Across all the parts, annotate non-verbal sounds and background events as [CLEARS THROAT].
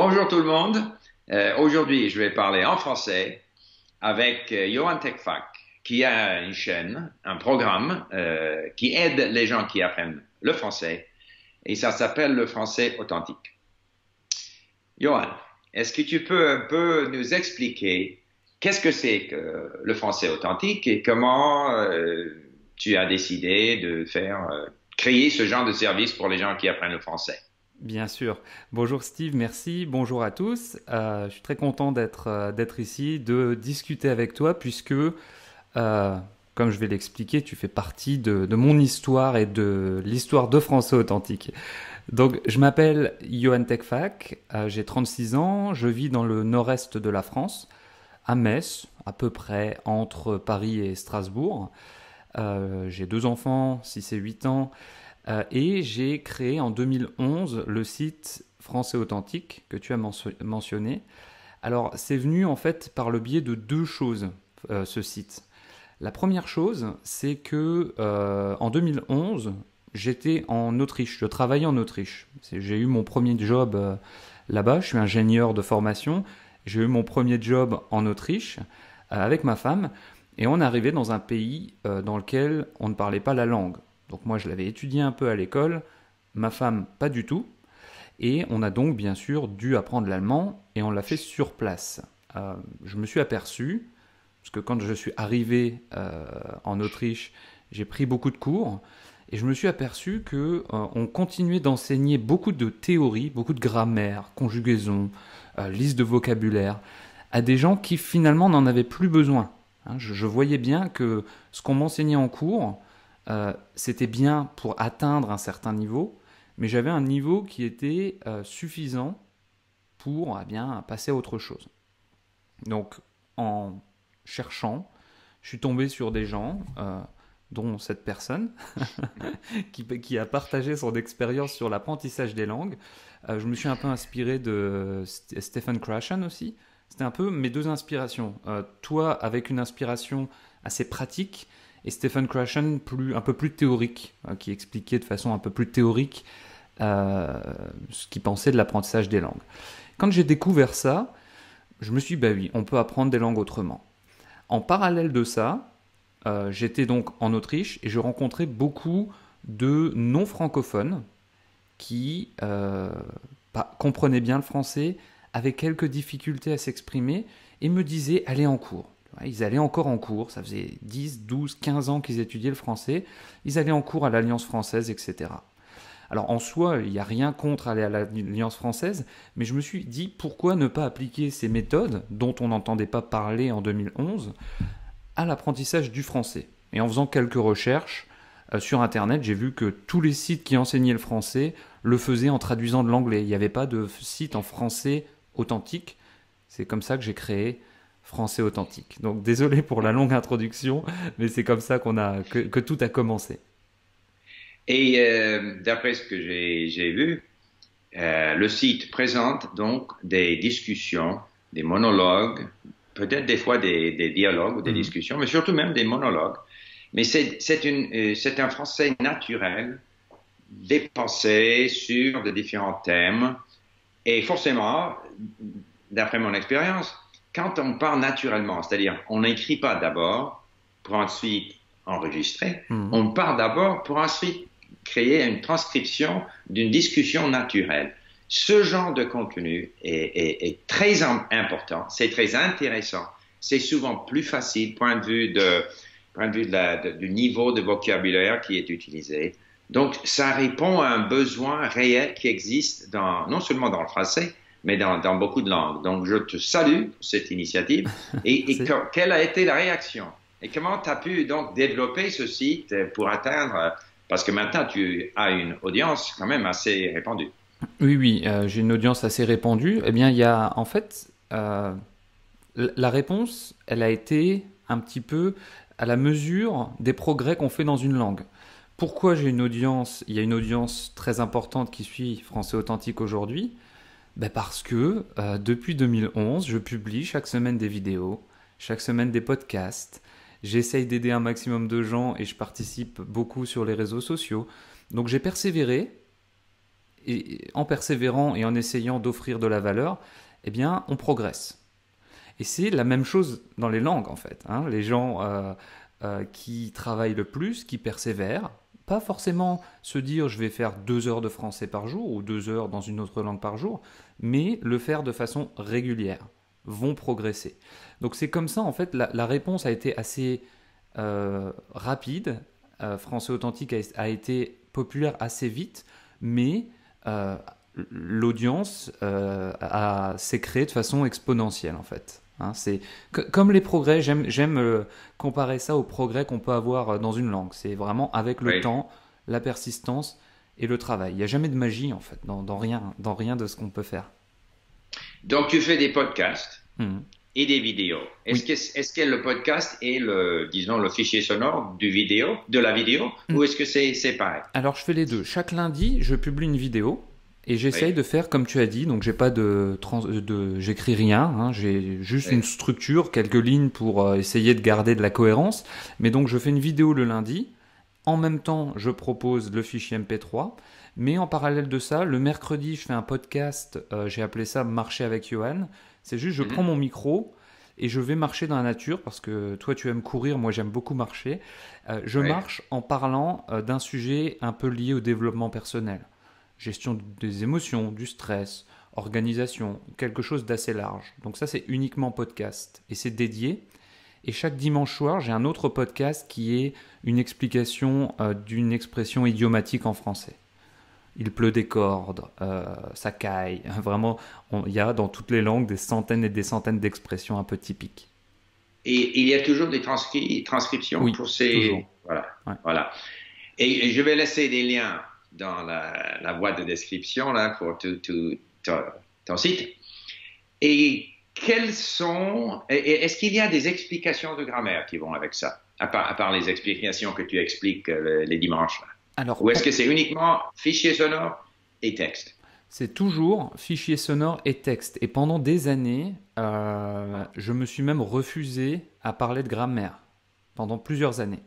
Bonjour tout le monde. Euh, aujourd'hui, je vais parler en français avec euh, Johan Techfac, qui a une chaîne, un programme euh, qui aide les gens qui apprennent le français, et ça s'appelle le français authentique. Johan, est-ce que tu peux un peu nous expliquer qu'est-ce que c'est que le français authentique et comment tu as décidé de faire créer ce genre de service pour les gens qui apprennent le français? Bien sûr. Bonjour Steve, merci. Bonjour à tous. Euh, je suis très content d'être euh, d'être ici, de discuter avec toi, puisque, euh, comme je vais l'expliquer, tu fais partie de, de, mon histoire et de l'histoire de Français Authentique. Donc, je m'appelle Johan Techfac, j'ai 36 ans, je vis dans le nord-est de la France, à Metz, à peu près entre Paris et Strasbourg. j'ai deux enfants, 6 et 8 ans. Euh, et j'ai créé en 2011 le site Français Authentique que tu as mentionné. Alors c'est venu en fait par le biais de deux choses, euh, ce site. La première chose, c'est que euh, en 2011, j'étais en Autriche, je travaillais en Autriche. J'ai eu mon premier job là-bas, je suis ingénieur de formation. J'ai eu mon premier job en Autriche avec ma femme et on arrivait dans un pays dans lequel on ne parlait pas la langue. Donc moi je l'avais étudié un peu à l'école, ma femme pas du tout, et on a donc bien sûr dû apprendre l'allemand et on l'a fait sur place. Euh, je me suis aperçu, parce que quand je suis arrivé euh, en Autriche, j'ai pris beaucoup de cours, et je me suis aperçu que euh, on continuait d'enseigner beaucoup de théories, beaucoup de grammaire, conjugaison, liste de vocabulaire, à des gens qui finalement n'en avaient plus besoin. Hein, je, voyais bien que ce qu'on m'enseignait en cours, euh, c'était bien pour atteindre un certain niveau, mais j'avais un niveau qui était euh, suffisant pour eh bien, passer à autre chose. Donc, en cherchant, je suis tombé sur des gens, euh, dont cette personne, [LAUGHS] qui, qui, a partagé son expérience sur l'apprentissage des langues. je me suis un peu inspiré de Stephen Krashen aussi. C'était un peu mes deux inspirations. toi, avec une inspiration assez pratique, et Stephen Krashen plus, un peu plus théorique, euh, qui expliquait de façon un peu plus théorique euh, ce qu'il pensait de l'apprentissage des langues. Quand j'ai découvert ça, je me suis dit, bah oui, on peut apprendre des langues autrement. En parallèle de ça, euh, j'étais donc en Autriche et je rencontrais beaucoup de non-francophones qui comprenaient bien le français, avaient quelques difficultés à s'exprimer et me disaient, allez en cours. Ils allaient encore en cours, ça faisait 10, 12, 15 ans qu'ils étudiaient le français, ils allaient en cours à l'Alliance française, etc. Alors en soi, il n'y a rien contre aller à l'Alliance française, mais je me suis dit pourquoi ne pas appliquer ces méthodes, dont on n'entendait pas parler en 2011, à l'apprentissage du français? Et en faisant quelques recherches euh, sur Internet, j'ai vu que tous les sites qui enseignaient le français le faisaient en traduisant de l'anglais. Il n'y avait pas de site en français authentique. C'est comme ça que j'ai créé français authentique. Donc désolé pour la longue introduction, mais c'est comme ça qu'on a que, tout a commencé. Et euh, d'après ce que j'ai vu, euh, le site présente donc des discussions, des monologues, peut-être des fois des, dialogues ou des mhm. discussions, mais surtout même des monologues. Mais c'est euh, un français naturel, dépensé sur de différents thèmes. Et forcément, d'après mon expérience, quand on parle naturellement, c'est-à-dire on n'écrit pas d'abord pour ensuite enregistrer, hmm. on parle d'abord pour ensuite créer une transcription d'une discussion naturelle. Ce genre de contenu est, très important, c'est très intéressant, c'est souvent plus facile point de vue, de, point de vue du niveau de vocabulaire qui est utilisé. Donc, ça répond à un besoin réel qui existe dans, non seulement dans le français, mais dans, dans, beaucoup de langues. Donc, je te salue pour cette initiative. [LAUGHS] Et, et quelle a été la réaction? Et comment tu as pu donc développer ce site pour atteindre, parce que maintenant tu as une audience quand même assez répandue. Oui, oui, euh, j'ai une audience assez répandue. Eh bien, il y a en fait, euh, la réponse, elle a été un petit peu à la mesure des progrès qu'on fait dans une langue. Pourquoi j'ai une audience? Il y a une audience très importante qui suit Français Authentique aujourd'hui ben Parce que euh, depuis 2011, je publie chaque semaine des vidéos, chaque semaine des podcasts. J'essaye d'aider un maximum de gens et je participe beaucoup sur les réseaux sociaux. Donc j'ai persévéré et en persévérant et en essayant d'offrir de la valeur, eh bien, on progresse. Et c'est la même chose dans les langues, en fait. Hein. Les gens euh, euh, qui travaillent le plus, qui persévèrent, pas forcément se dire je vais faire deux heures de français par jour ou deux heures dans une autre langue par jour, mais le faire de façon régulière, vont progresser. Donc c'est comme ça, en fait, la, réponse a été assez euh, rapide. français authentique a, été populaire assez vite, mais l'audience s'est créée de façon exponentielle, en fait. Hein, c'est comme les progrès, j'aime euh, comparer ça aux progrès qu'on peut avoir euh, dans une langue. C'est vraiment avec le temps, la persistance et le travail. Il n'y a jamais de magie en fait dans, rien, dans rien de ce qu'on peut faire. Donc tu fais des podcasts mmh. et des vidéos. Est-ce que, est que, le podcast est le, disons, le fichier sonore du vidéo, de la vidéo, mmh. ou est-ce que c'est pareil? Alors je fais les deux. Chaque lundi, je publie une vidéo et j'essaye de faire comme tu as dit, donc j'ai pas de, de j'écris rien, hein, j'ai juste une structure, quelques lignes pour euh, essayer de garder de la cohérence. Mais donc je fais une vidéo le lundi, en même temps je propose le fichier MP3, mais en parallèle de ça, le mercredi je fais un podcast, euh, j'ai appelé ça Marcher avec Johan. C'est juste je mhm. prends mon micro et je vais marcher dans la nature parce que toi tu aimes courir, moi j'aime beaucoup marcher. Euh, je marche en parlant d'un sujet un peu lié au développement personnel gestion des émotions, du stress, organisation, quelque chose d'assez large. Donc ça c'est uniquement podcast et c'est dédié. Et chaque dimanche soir, j'ai un autre podcast qui est une explication euh, d'une expression idiomatique en français. Il pleut des cordes, euh, ça caille. [LAUGHS] Vraiment, il y a dans toutes les langues des centaines et des centaines d'expressions un peu typiques. Et il y a toujours des transcriptions pour ces. Voilà. voilà. et, je vais laisser des liens dans la, boîte de description là, pour tout, ton site. Et quelles sont. Est-ce qu'il y a des explications de grammaire qui vont avec ça, à part, à part les explications que tu expliques euh, les dimanches? Alors, Ou est-ce que c'est uniquement fichier sonore et texte c'est toujours fichier sonore et texte. Et pendant des années, euh, je me suis même refusé à parler de grammaire. Pendant plusieurs années.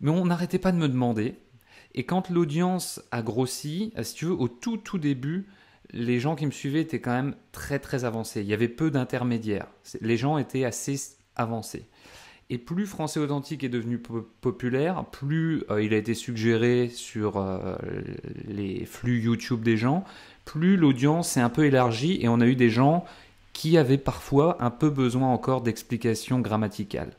Mais on n'arrêtait pas de me demander et quand l'audience a grossi, si tu veux, au tout tout début, les gens qui me suivaient étaient quand même très très avancés. Il y avait peu d'intermédiaires. Les gens étaient assez avancés. Et plus Français Authentique est devenu populaire, plus euh, il a été suggéré sur euh, les flux YouTube des gens, plus l'audience s'est un peu élargie et on a eu des gens qui avaient parfois un peu besoin encore d'explications grammaticales.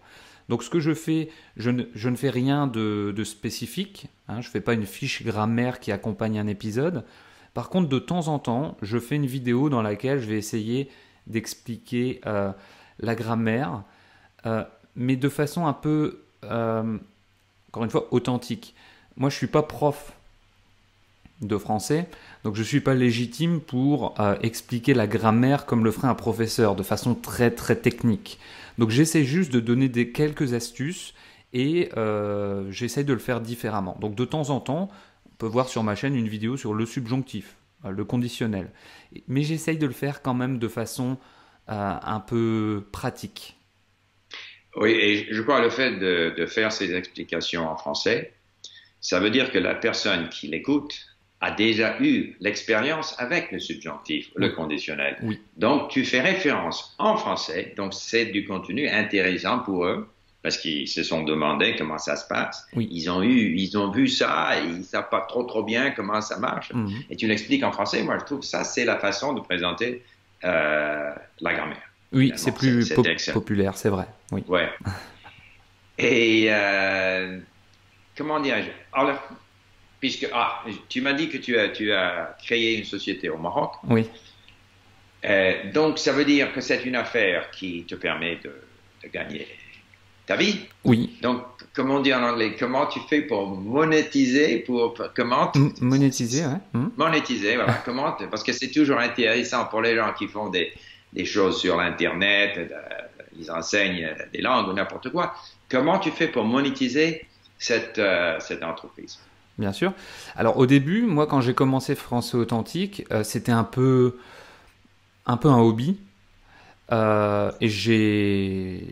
Donc ce que je fais, je ne, fais rien de, spécifique, hein, je ne fais pas une fiche grammaire qui accompagne un épisode. Par contre, de temps en temps, je fais une vidéo dans laquelle je vais essayer d'expliquer euh, la grammaire, euh, mais de façon un peu, euh, encore une fois, authentique. Moi, je ne suis pas prof de français, donc je ne suis pas légitime pour expliquer la grammaire comme le ferait un professeur, de façon très très technique. Donc j'essaie juste de donner des, quelques astuces et j'essaie de le faire différemment. Donc de temps en temps, peut voir sur ma chaîne une vidéo sur le subjonctif, euh, le conditionnel. Mais j'essaye de le faire quand même de façon euh, un peu pratique. Oui, et je crois le fait de, de faire ces explications en français, ça veut dire que la personne qui l'écoute a déjà eu l'expérience avec le subjonctif, le conditionnel. Oui. Donc, tu fais référence en français, donc c'est du contenu intéressant pour eux, parce qu'ils se sont demandé comment ça se passe. Oui. Ils ont eu, ils ont vu ça, et ils savent pas trop trop bien comment ça marche. Mhm. Et tu l'expliques en français. Moi, je trouve que ça, c'est la façon de présenter euh, la grammaire. Oui, c'est plus populaire, c'est vrai. Oui. Ouais. [LAUGHS] et euh, comment dirais-je? Alors, puisque ah, tu m'as dit que tu as, tu as créé une société au Maroc. Oui. Euh, donc, ça veut dire que c'est une affaire qui te permet de, de, gagner ta vie. Oui. Donc, comment dire en anglais Comment tu fais pour monétiser pour, comment Monétiser, ouais. Hmm. Monétiser, voilà. [LAUGHS] comment Parce que c'est toujours intéressant pour les gens qui font des, des choses sur l'Internet, ils enseignent des langues ou n'importe quoi. Comment tu fais pour monétiser cette, euh, cette entreprise? Bien sûr. Alors au début, moi quand j'ai commencé Français Authentique, euh, c'était un peu, un peu un hobby. Euh, et j'ai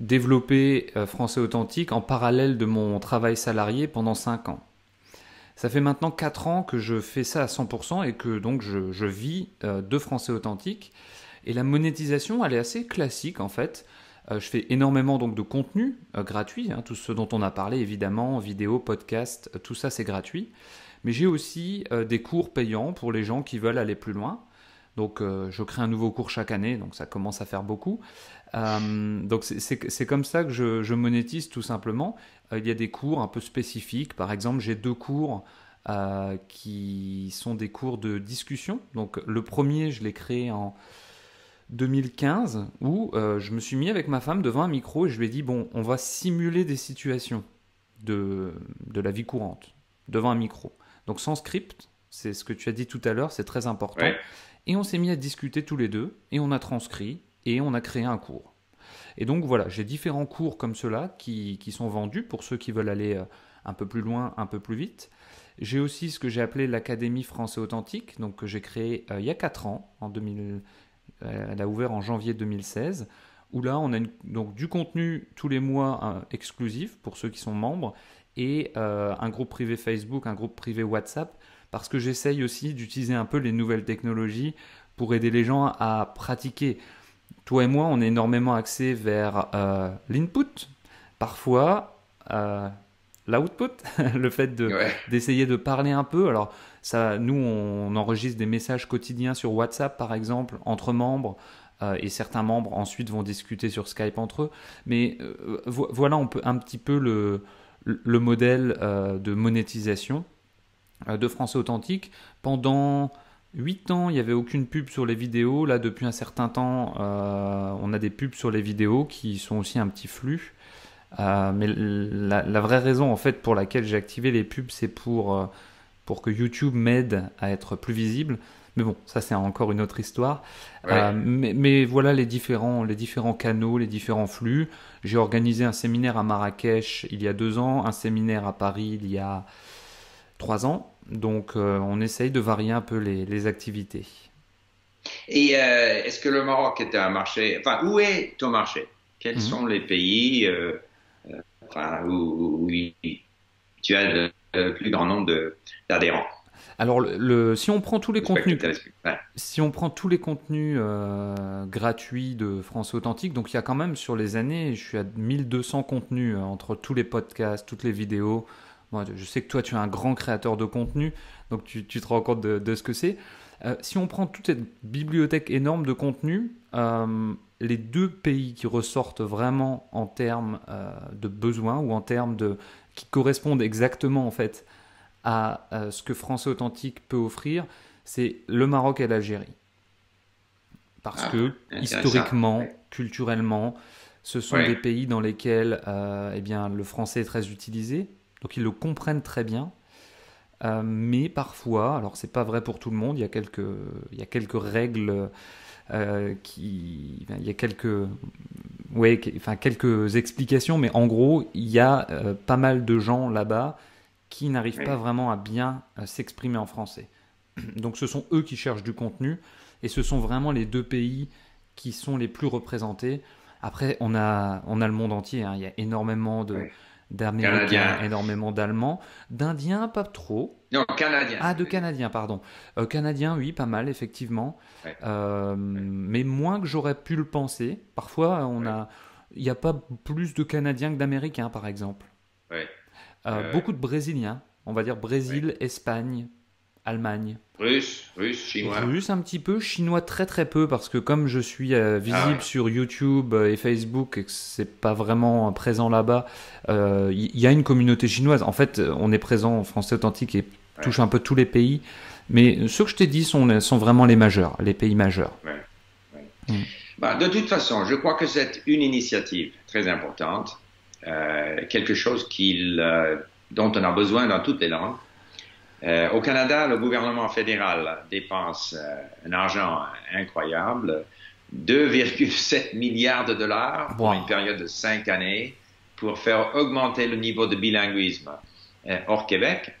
développé euh, Français Authentique en parallèle de mon travail salarié pendant 5 ans. Ça fait maintenant 4 ans que je fais ça à 100% et que donc je, vis de français authentique. Et la monétisation, elle est assez classique en fait. je fais énormément donc de contenu gratuit, hein, tout dont on a parlé évidemment, vidéo, podcast, tout ça c'est gratuit. Mais j'ai aussi des cours payants pour les gens qui veulent aller plus loin. Donc je crée un nouveau cours chaque année, donc ça commence à faire beaucoup. Euh, donc c'est comme ça que je, monétise tout simplement. Euh, il y a des cours un peu spécifiques. Par exemple, j'ai deux cours euh, qui sont des cours de discussion. Donc le premier, je l'ai créé en 2015 où je me suis mis avec ma femme devant un micro et je lui ai dit bon, on va simuler des situations de, de la vie courante devant un micro. Donc sans script, c'est ce que tu as dit tout à l'heure, c'est très important. Et on s'est mis à discuter tous les deux et on a transcrit et on a créé un cours. Et donc voilà, j'ai différents cours comme cela qui, qui, sont vendus pour ceux qui veulent aller euh, un peu plus loin, un peu plus vite. J'ai aussi ce que j'ai appelé l'Académie français authentique, donc que j'ai créé euh, il y a 4 ans, en 2000, euh, elle a ouvert en janvier 2016, où là on a donc du contenu tous les mois exclusif pour ceux qui sont membres, et un groupe privé Facebook, un groupe privé WhatsApp, parce que j'essaye aussi d'utiliser un peu les nouvelles technologies pour aider les gens à pratiquer toi et moi, on est énormément axé vers euh, l'input, parfois euh, l'output, [LAUGHS] le fait d'essayer de, parler un peu. Alors, ça, nous, on, enregistre des messages quotidiens sur WhatsApp, par exemple, entre membres. Euh, et certains membres ensuite vont discuter sur Skype entre eux. Mais voilà on peut, un petit peu le, le modèle de monétisation de français authentique. Pendant 8 ans, il n'y avait aucune pub sur les vidéos. Là, depuis un certain temps, euh, on a des pubs sur les vidéos qui sont aussi un petit flux. Euh, mais la, vraie raison, en fait, pour laquelle j'ai activé les pubs, c'est pour, euh, pour que YouTube m'aide à être plus visible. Mais bon, ça, c'est encore une autre histoire. Mais, mais, voilà les différents, les différents canaux, les différents flux. J'ai organisé un séminaire à Marrakech il y a deux ans, un séminaire à Paris il y a trois ans. Donc euh, on essaye de varier un peu les, activités. Et euh, est-ce que le Maroc est un marché, enfin où est ton marché? Quels mhm. sont les pays euh, où, tu as le, plus grand nombre d'adhérents? Alors, si on prend tous les contenus, si on prend tous les contenus gratuits de France Authentique, donc il y a quand même sur les années, je suis à 1200 contenus entre tous les podcasts, toutes les vidéos, je sais que toi, tu es un grand créateur de contenu, donc tu, te rends compte de, ce que c'est. Euh, si on prend toute cette bibliothèque énorme de contenu, euh, les deux pays qui ressortent vraiment en termes euh, de besoins ou en termes de qui correspondent exactement en fait à ce que Français Authentique peut offrir, c'est le Maroc et l'Algérie. Parce ah, que historiquement, culturellement, ce sont des pays dans lesquels eh bien, le français est très utilisé, donc ils le comprennent très bien. Euh, mais parfois, alors c'est pas vrai pour tout le monde, il y a quelques, règles euh, qui, il y a quelques, ouais, enfin quelques explications, mais en gros, il y a euh, pas mal de gens là-bas qui n'arrivent pas vraiment à bien s'exprimer en français. [CLEARS THROAT] Donc ce sont eux qui cherchent du contenu, et ce sont vraiment les deux pays qui sont les plus représentés. Après, on a, on a le monde entier, hein. il y a énormément de d'Américains, énormément d'Allemands, d'Indiens pas trop. Non, Canadiens. Ah, de Canadiens, pardon. Euh, Canadiens, oui, pas mal, effectivement. Euh, mais moins que j'aurais pu le penser. Parfois, on a, il n'y a pas plus de Canadiens que d'Américains, par exemple. Euh, beaucoup de Brésiliens. On va dire Brésil, Espagne, Allemagne. Russe, russe, chinois. Russe un petit peu, chinois très très peu parce que comme je suis euh, visible ah sur YouTube euh, et Facebook et que c'est pas vraiment présent là-bas, il euh, y, a une communauté chinoise. En fait, on est présent en français authentique et touche un peu tous les pays. Mais ceux que je t'ai dit sont, sont vraiment les majeurs, les pays majeurs. Mm. Bah, de toute façon, je crois que c'est une initiative très importante, quelque chose dont on a besoin dans toutes les langues. Euh, au Canada, le gouvernement fédéral dépense euh, un argent incroyable, 2,7 milliards de dollars pour une période de cinq années pour faire augmenter le niveau de bilinguisme euh, hors Québec.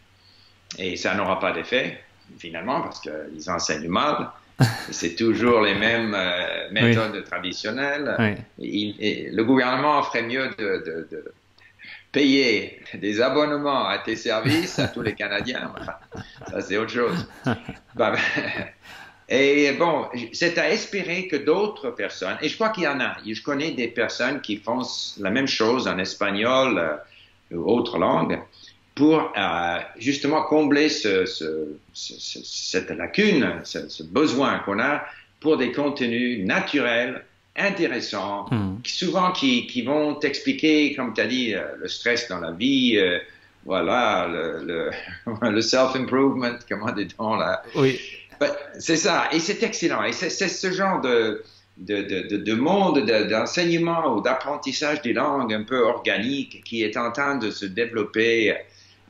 Et ça n'aura pas d'effet, finalement, parce qu'ils enseignent mal. [LAUGHS] C'est toujours les mêmes méthodes traditionnelles. le gouvernement ferait mieux de payer des abonnements à tes services à tous les Canadiens, ça c'est autre chose. Bah, [LAUGHS] et bon, c'est à espérer que d'autres personnes, et je crois qu'il y en a, je connais des personnes qui font la même chose en espagnol euh, ou autre langue, pour euh, justement combler ce, ce, cette lacune, ce, besoin qu'on a pour des contenus naturels, intéressants, hmm. qui, souvent qui, qui vont t'expliquer, comme tu as dit, euh, le stress dans la vie, euh, voilà, le, [LAUGHS] le, self-improvement, comment dit-on là Oui. Ben, c'est ça, et c'est excellent. Et c'est ce genre de, de, de, de monde d'enseignement ou d'apprentissage des langues un peu organique qui est en train de se développer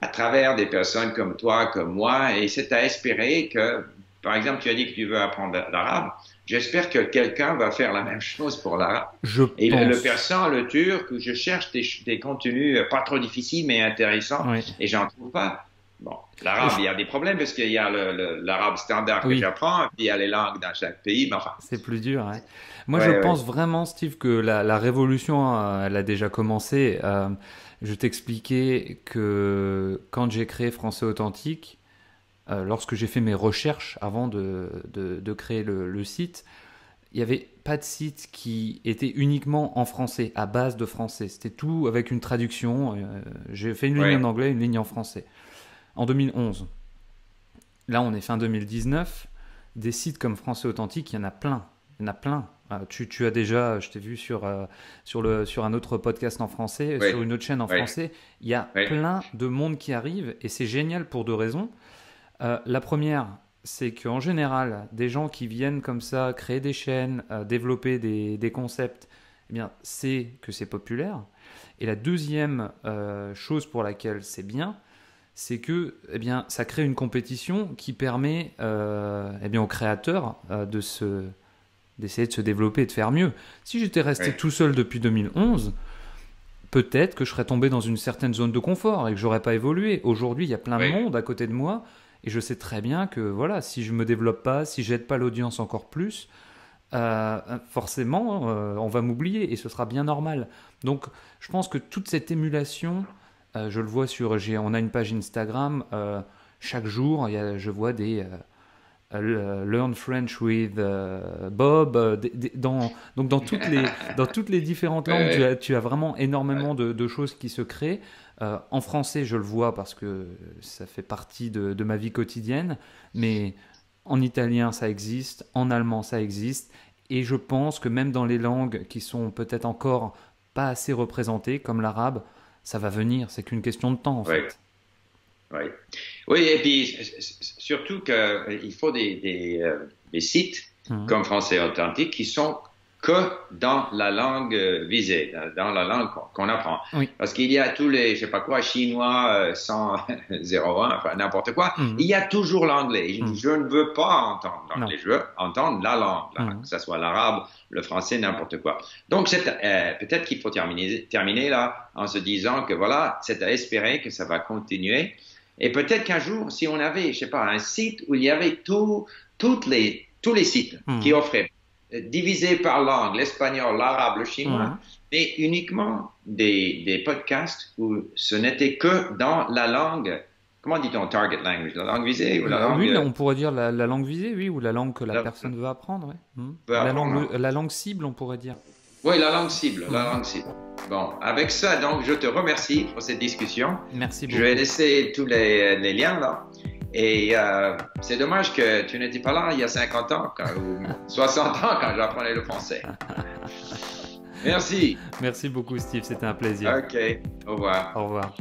à travers des personnes comme toi, comme moi, et c'est à espérer que, par exemple, tu as dit que tu veux apprendre l'arabe. J'espère que quelqu'un va faire la même chose pour l'arabe. et le, persan, le turc, je cherche des, contenus pas trop difficiles mais intéressants, et j'en trouve pas. Bon, l'arabe, il y a des problèmes parce qu'il y a l'arabe standard que j'apprends, et puis il y a les langues dans chaque pays, mais enfin. C'est plus dur, hein. Moi, je pense vraiment, Steve, que la, révolution, euh, elle a déjà commencé. Euh, je t'expliquais que quand j'ai créé Français Authentique, euh, lorsque j'ai fait mes recherches avant de, de, créer le, site, il n'y avait pas de site qui était uniquement en français, à base de français. C'était tout avec une traduction. Euh, j'ai fait une ligne en anglais, une ligne en français. En 2011. Là, on est fin 2019. Des sites comme Français Authentique, il y en a plein. Il y en a plein. Ah, tu, as déjà, je t'ai vu sur, euh, sur, le, sur un autre podcast en français, sur une autre chaîne en français. Il y a plein de monde qui arrive et c'est génial pour deux raisons. Euh, la première, c'est qu'en général, des gens qui viennent comme ça créer des chaînes, euh, développer des, des, concepts, eh bien, c'est que c'est populaire. Et la deuxième chose pour laquelle c'est bien, c'est que eh bien, ça crée une compétition qui permet eh bien, aux créateurs de se d'essayer de se développer et de faire mieux. Si j'étais resté tout seul depuis 2011, peut-être que je serais tombé dans une certaine zone de confort et que j'aurais pas évolué. Aujourd'hui, il y a plein de monde à côté de moi et je sais très bien que voilà, si je me développe pas, si j'aide pas l'audience encore plus, euh, forcément, euh, on va m'oublier et ce sera bien normal. Donc, je pense que toute cette émulation, euh, je le vois sur, on a une page Instagram. chaque jour, je vois des Learn French with Bob. Dans, donc dans toutes les, [LAUGHS] dans toutes les différentes langues, tu, as, tu as vraiment énormément de, choses qui se créent. En français, je le vois parce que ça fait partie de, de, ma vie quotidienne, mais en italien, ça existe, en allemand, ça existe, et je pense que même dans les langues qui sont peut-être encore pas assez représentées, comme l'arabe, ça va venir, c'est qu'une question de temps en fait. Oui. oui, et puis surtout qu'il faut des, des, euh, des sites mhm. comme Français Authentique qui sont que dans la langue visée, dans la langue qu'on apprend. Parce qu'il y a tous les, je sais pas quoi, chinois 101, [LAUGHS] enfin n'importe quoi, mhm. il y a toujours l'anglais. Mhm. Je, ne veux pas entendre l'anglais, je veux entendre la langue, que ce soit l'arabe, le français, n'importe quoi. Donc euh, peut-être qu'il faut terminer, terminer là en se disant que voilà, c'est à espérer que ça va continuer et peut-être qu'un jour, si on avait, je sais pas, un site où il y avait tout, toutes les, tous les sites qui offraient, divisés par langue, l'espagnol, l'arabe, le chinois, hmm. mais uniquement des, des podcasts où ce n'était que dans la langue comment dit-on target language La langue visée ou la langue... Oui, on pourrait dire la, langue visée, oui, ou la langue que la, personne veut apprendre. Hmm. La, langue, la, langue, cible, on pourrait dire. Oui, la langue cible, la langue cible. Bon, avec ça, donc, je te remercie pour cette discussion. Merci beaucoup. Je vais laisser tous les, liens là. Et euh, c'est dommage que tu n'étais pas là il y a 50 ans ou [LAUGHS] 60 ans quand j'apprenais le français. Merci. Merci beaucoup, Steve. C'était un plaisir. OK. Au revoir. Au revoir.